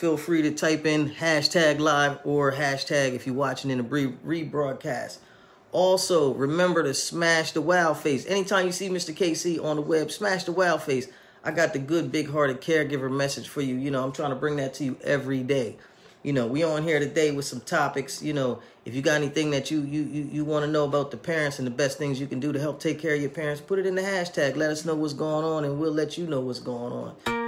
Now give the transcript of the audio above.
feel free to type in hashtag live or hashtag if you're watching in a re- rebroadcast. Also, remember to smash the wow face. Anytime you see Mr. KC on the web, smash the wow face. I got the good, big hearted caregiver message for you. You know, I'm trying to bring that to you every day. You know, we on here today with some topics. You know, if you got anything that you you you, you want to know about the parents and the best things you can do to help take care of your parents, put it in the hashtag. Let us know what's going on, and we'll let you know what's going on.